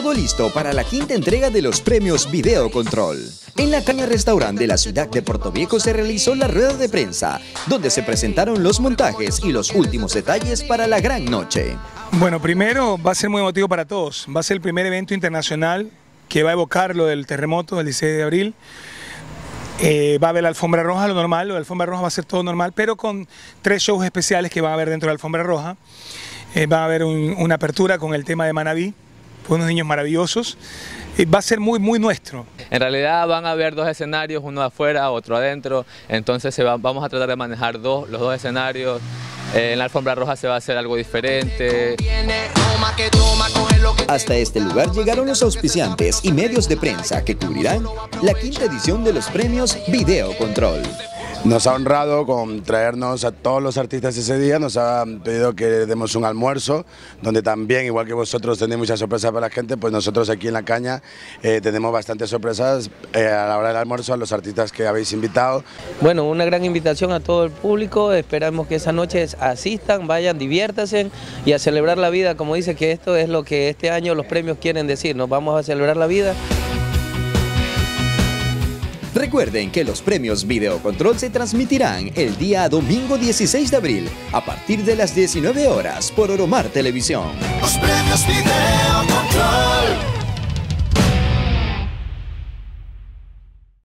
Todo listo para la quinta entrega de los premios Video Control. En la caña restaurante de la ciudad de Puerto Viejo se realizó la rueda de prensa, donde se presentaron los montajes y los últimos detalles para la gran noche. Bueno, primero va a ser muy emotivo para todos. Va a ser el primer evento internacional que va a evocar lo del terremoto del 16 de abril. Eh, va a haber la alfombra roja, lo normal, lo de la alfombra roja va a ser todo normal, pero con tres shows especiales que va a haber dentro de la alfombra roja. Eh, va a haber una apertura con el tema de Manaví, unos niños maravillosos. Eh, va a ser muy, muy nuestro. En realidad van a haber dos escenarios, uno afuera, otro adentro, entonces se vamos a tratar de manejar dos, los dos escenarios. en la alfombra roja se va a hacer algo diferente. Hasta este lugar llegaron los auspiciantes y medios de prensa que cubrirán la quinta edición de los premios Video Control. Nos ha honrado con traernos a todos los artistas ese día, nos ha pedido que demos un almuerzo, donde también, igual que vosotros tenéis muchas sorpresas para la gente, pues nosotros aquí en La Caña eh, tenemos bastantes sorpresas eh, a la hora del almuerzo a los artistas que habéis invitado. Bueno, una gran invitación a todo el público, esperamos que esa noche asistan, vayan, diviértanse y a celebrar la vida, como dice que esto es lo que este año los premios quieren decir, nos vamos a celebrar la vida. Recuerden que los premios Videocontrol se transmitirán el día domingo 16 de abril a partir de las 19 horas por Oromar Televisión. Los premios Videocontrol.